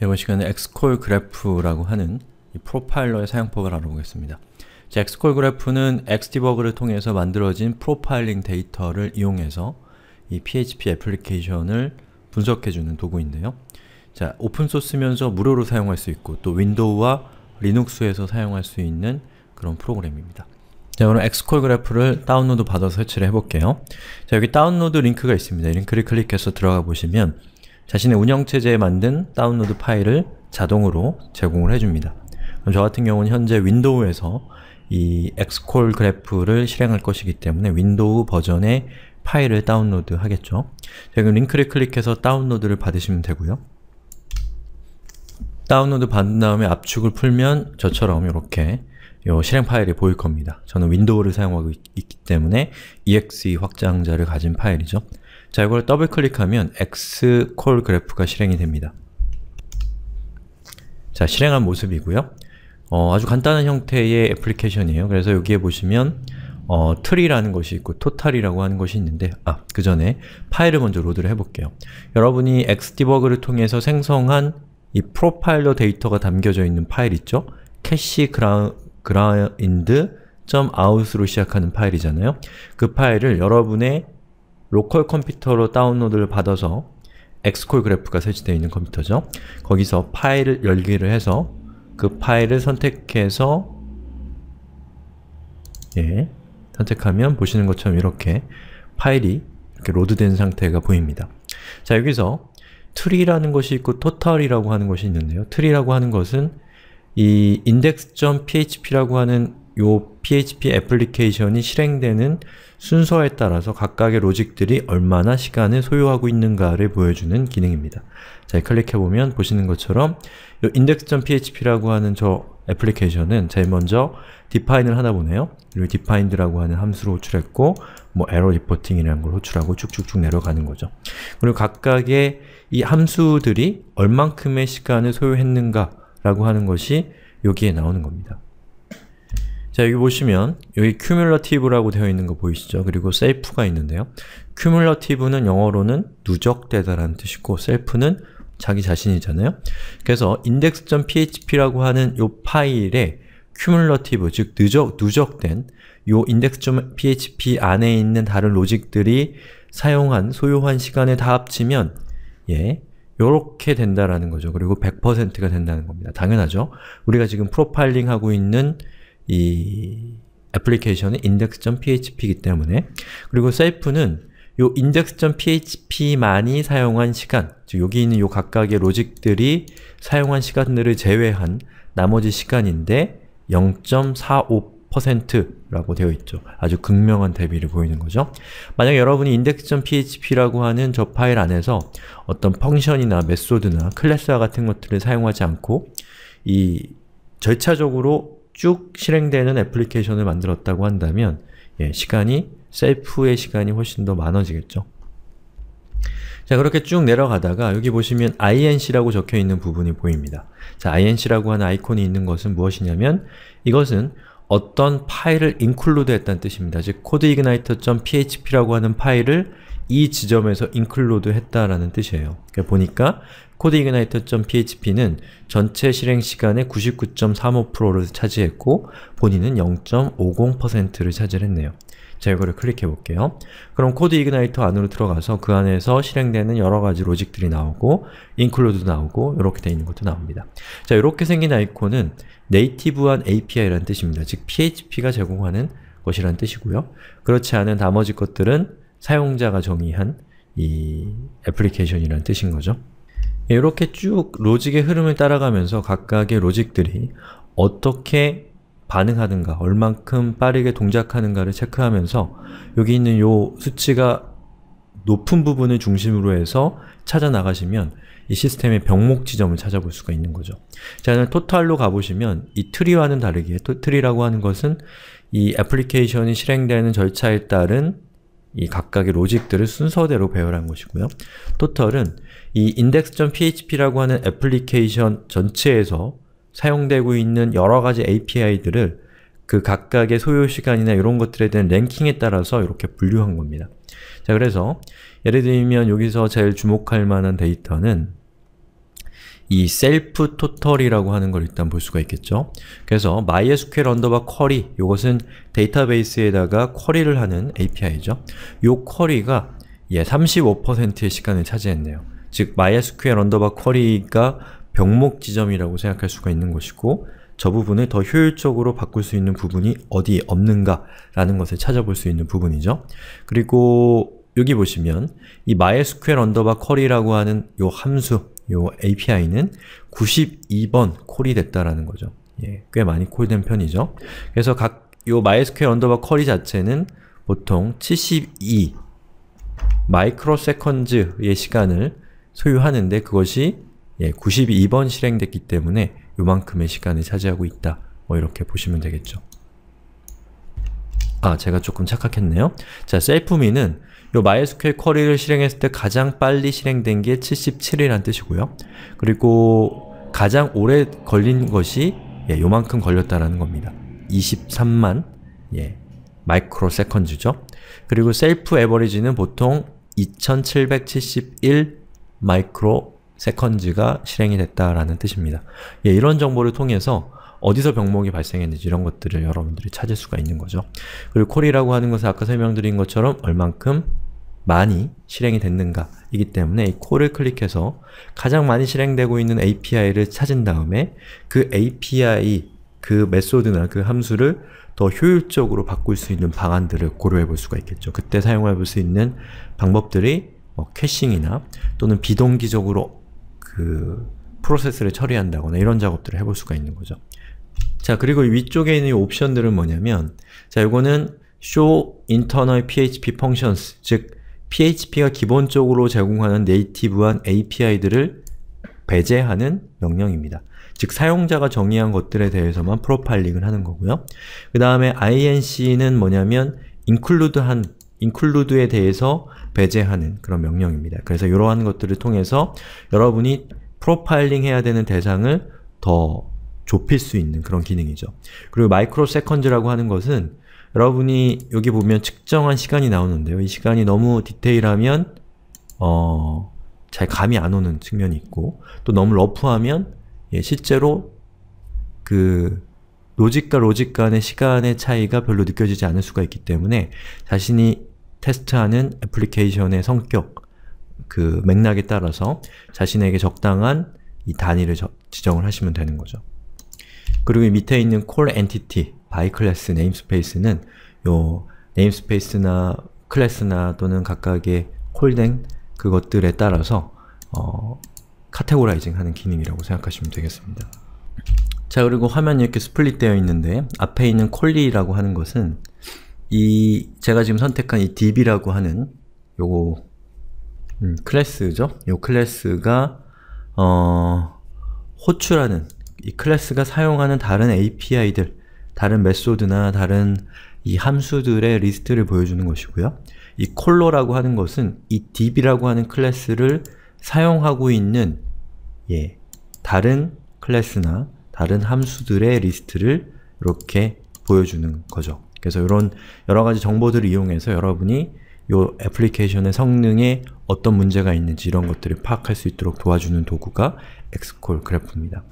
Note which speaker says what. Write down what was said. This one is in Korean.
Speaker 1: 이번 시간에 XCallGraph라고 하는 이 profiler의 사용법을 알아보겠습니다. 자, XCallGraph는 Xdebug를 통해서 만들어진 프로파일링 데이터를 이용해서 이 PHP 애플리케이션을 분석해주는 도구인데요. 자, open source면서 무료로 사용할 수 있고 또 Windows와 Linux에서 사용할 수 있는 그런 프로그램입니다. 자, 오늘 XCallGraph를 다운로드 받아서 설치를 해볼게요. 자, 여기 다운로드 링크가 있습니다. 링크를 클릭해서 들어가 보시면 자신의 운영체제에 맞는 다운로드 파일을 자동으로 제공을 해줍니다. 저 같은 경우는 현재 윈도우에서 이 XCallGraph를 실행할 것이기 때문에 윈도우 버전의 파일을 다운로드 하겠죠. 자, 그럼 링크를 클릭해서 다운로드를 받으시면 되고요. 다운로드 받은 다음에 압축을 풀면 저처럼 이렇게 요 실행 파일이 보일 겁니다. 저는 윈도우를 사용하고 있, 기 때문에 exe 확장자를 가진 파일이죠. 자, 이걸 더블 클릭하면 XCallGraph가 실행이 됩니다. 자, 실행한 모습이고요. 어, 아주 간단한 형태의 애플리케이션이에요. 그래서 여기에 보시면 어, tree라는 것이 있고 total이라고 하는 것이 있는데 아, 그 전에 파일을 먼저 load를 해볼게요. 여러분이 Xdebug를 통해서 생성한 이 profiler 데이터가 담겨져 있는 파일 있죠? cache grind.out으로 시작하는 파일이잖아요. 그 파일을 여러분의 로컬 컴퓨터로 다운로드를 받아서 XCallGraph가 설치되어 있는 컴퓨터죠. 거기서 파일을 열기를 해서 그 파일을 선택해서 예, 선택하면 보시는 것처럼 이렇게 파일이 이렇게 load된 상태가 보입니다. 자, 여기서 tree라는 것이 있고 total이라고 하는 것이 있는데요. tree라고 하는 것은 이 index.php라고 하는 요 PHP 애플리케이션이 실행되는 순서에 따라서 각각의 로직들이 얼마나 시간을 소요하고 있는가를 보여주는 기능입니다. 자, 클릭해보면 보시는 것처럼 이 index.php라고 하는 저 애플리케이션은 제일 먼저 define을 하나 보네요. 그리고 defined라고 하는 함수를 호출했고 뭐 error reporting이라는 걸 호출하고 쭉쭉쭉 내려가는 거죠. 그리고 각각의 이 함수들이 얼만큼의 시간을 소요했는가 라고 하는 것이 여기에 나오는 겁니다. 자 여기 보시면 여기 cumulative라고 되어 있는 거 보이시죠? 그리고 self가 있는데요. cumulative는 영어로는 누적되다 라는 뜻이고 self는 자기 자신이잖아요. 그래서 index.php라고 하는 이 파일에 cumulative, 즉 누적, 누적된 이 index.php 안에 있는 다른 로직들이 사용한, 소요한 시간을 다 합치면 예, 요렇게 된다라는 거죠. 그리고 100%가 된다는 겁니다. 당연하죠. 우리가 지금 프로파일링 하고 있는 이 애플리케이션은 index.php이기 때문에 그리고 self는 요 index.php만이 사용한 시간, 즉 여기 있는 요 각각의 로직들이 사용한 시간들을 제외한 나머지 시간인데 0.45%라고 되어 있죠. 아주 극명한 대비를 보이는 거죠. 만약 여러분이 index.php라고 하는 저 파일 안에서 어떤 펑션이나 메소드나 클래스와 같은 것들을 사용하지 않고 이 절차적으로 쭉 실행되는 애플리케이션을 만들었다고 한다면 예, 시간이 셀프의 시간이 훨씬 더 많아지겠죠. 자 그렇게 쭉 내려가다가 여기 보시면 inc라고 적혀있는 부분이 보입니다. 자 inc라고 하는 아이콘이 있는 것은 무엇이냐면 이것은 어떤 파일을 include 했다는 뜻입니다. 즉 codeigniter.php라고 하는 파일을 이 지점에서 include 했다라는 뜻이에요. 그러니까 codeigniter.php는 전체 실행 시간의 99.35%를 차지했고 본인은 0.50%를 차지했네요. 자, 이거를 클릭해 볼게요. 그럼 codeigniter 안으로 들어가서 그 안에서 실행되는 여러가지 로직들이 나오고 include도 나오고 이렇게 되어 있는 것도 나옵니다. 자, 이렇게 생긴 아이콘은 네이티브한 API라는 뜻입니다. 즉, PHP가 제공하는 것이라는 뜻이고요. 그렇지 않은 나머지 것들은 사용자가 정의한 이 애플리케이션이라는 뜻인 거죠. 이렇게 쭉 로직의 흐름을 따라가면서 각각의 로직들이 어떻게 반응하는가, 얼만큼 빠르게 동작하는가를 체크하면서 여기 있는 요 수치가 높은 부분을 중심으로 해서 찾아 나가시면 이 시스템의 병목 지점을 찾아볼 수가 있는 거죠. 자, 토탈로 가보시면 이 트리와는 다르게 트리라고 하는 것은 이 애플리케이션이 실행되는 절차에 따른 이 각각의 로직들을 순서대로 배열한 것이고요. 토털은 이 index.php라고 하는 애플리케이션 전체에서 사용되고 있는 여러가지 API들을 그 각각의 소요시간이나 이런 것들에 대한 랭킹에 따라서 이렇게 분류한 겁니다. 자, 그래서 예를 들면 여기서 제일 주목할 만한 데이터는 이 self total이라고 하는 걸 일단 볼 수가 있겠죠. 그래서 mysql underbar query 이것은 데이터베이스에다가 쿼리를 하는 API죠. 이 쿼리가 예, 35%의 시간을 차지했네요. 즉 mysql underbar query가 병목 지점이라고 생각할 수가 있는 것이고 저 부분을 더 효율적으로 바꿀 수 있는 부분이 어디 없는가 라는 것을 찾아볼 수 있는 부분이죠. 그리고 여기 보시면 이 mysql underbar query라고 하는 요 함수, 요 API는 92번 콜이 됐다라는 거죠. 예, 꽤 많이 콜된 편이죠. 그래서 각 요 mysql underbar query 자체는 보통 72 마이크로 세컨즈의 시간을 소유하는데 그것이 예, 92번 실행됐기 때문에 요만큼의 시간을 차지하고 있다. 뭐 이렇게 보시면 되겠죠. 아, 제가 조금 착각했네요. 자, self min은 요 MySQL query를 실행했을 때 가장 빨리 실행된 게 77이라는 뜻이고요. 그리고 가장 오래 걸린 것이 예, 요만큼 걸렸다라는 겁니다. 23만 예, microseconds죠. 그리고 self average는 보통 2771 microseconds가 실행이 됐다라는 뜻입니다. 예, 이런 정보를 통해서 어디서 병목이 발생했는지 이런 것들을 여러분들이 찾을 수가 있는 거죠. 그리고 콜이라고 하는 것은 아까 설명드린 것처럼 얼만큼 많이 실행이 됐는가 이기 때문에 이 콜을 클릭해서 가장 많이 실행되고 있는 API를 찾은 다음에 그 API, 그 메소드나 그 함수를 더 효율적으로 바꿀 수 있는 방안들을 고려해 볼 수가 있겠죠. 그때 사용해 볼 수 있는 방법들이 뭐 캐싱이나 또는 비동기적으로 그 프로세스를 처리한다거나 이런 작업들을 해볼 수가 있는 거죠. 자, 그리고 위쪽에 있는 이 옵션들은 뭐냐면 자, 이거는 show internal php functions, 즉 PHP가 기본적으로 제공하는 네이티브한 API들을 배제하는 명령입니다. 즉 사용자가 정의한 것들에 대해서만 프로파일링을 하는 거고요. 그 다음에 inc는 뭐냐면 include한 include에 대해서 배제하는 그런 명령입니다. 그래서 이러한 것들을 통해서 여러분이 프로파일링 해야 되는 대상을 더 좁힐 수 있는 그런 기능이죠. 그리고 microseconds라고 하는 것은 여러분이 여기 보면 측정한 시간이 나오는데요. 이 시간이 너무 디테일하면 어, 잘 감이 안 오는 측면이 있고 또 너무 rough하면 예, 실제로 그 로직과 로직 간의 시간의 차이가 별로 느껴지지 않을 수가 있기 때문에 자신이 테스트하는 애플리케이션의 성격, 그 맥락에 따라서 자신에게 적당한 이 단위를 저, 지정을 하시면 되는 거죠. 그리고 이 밑에 있는 core entity, by class namespace는 요 namespace나 클래스나 또는 각각의 콜된 그것들에 따라서 어, categorizing 하는 기능이라고 생각하시면 되겠습니다. 자 그리고 화면이 이렇게 split 되어 있는데 앞에 있는 callee라고 하는 것은 이 제가 지금 선택한 이 db라고 하는 요거 음, class죠. 요 class가 어, 호출하는 이 class가 사용하는 다른 API들, 다른 method나 다른 이 함수들의 리스트를 보여주는 것이고요. 이 caller라고 하는 것은 이 db라고 하는 class를 사용하고 있는 예, 다른 class나 다른 함수들의 리스트를 이렇게 보여주는 거죠. 그래서 이런 여러가지 정보들을 이용해서 여러분이 이 애플리케이션의 성능에 어떤 문제가 있는지 이런 것들을 파악할 수 있도록 도와주는 도구가 XCallGraph입니다.